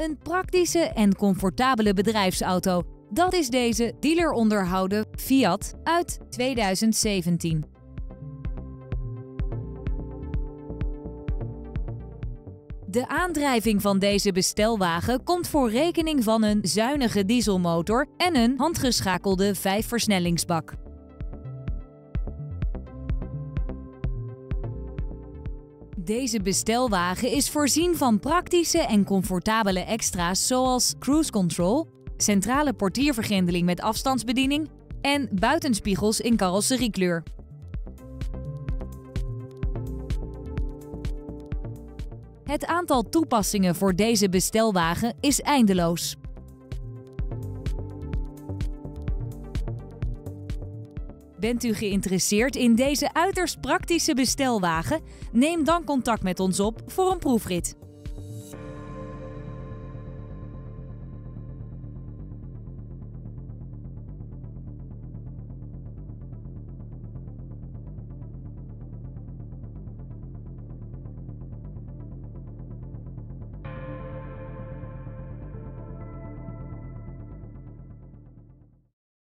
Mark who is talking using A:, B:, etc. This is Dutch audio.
A: Een praktische en comfortabele bedrijfsauto. Dat is deze dealer onderhouden Fiat uit 2017. De aandrijving van deze bestelwagen komt voor rekening van een zuinige dieselmotor en een handgeschakelde vijfversnellingsbak. Deze bestelwagen is voorzien van praktische en comfortabele extra's zoals cruise control, centrale portiervergrendeling met afstandsbediening en buitenspiegels in carrosseriekleur. Het aantal toepassingen voor deze bestelwagen is eindeloos. Bent u geïnteresseerd in deze uiterst praktische bestelwagen? Neem dan contact met ons op voor een proefrit.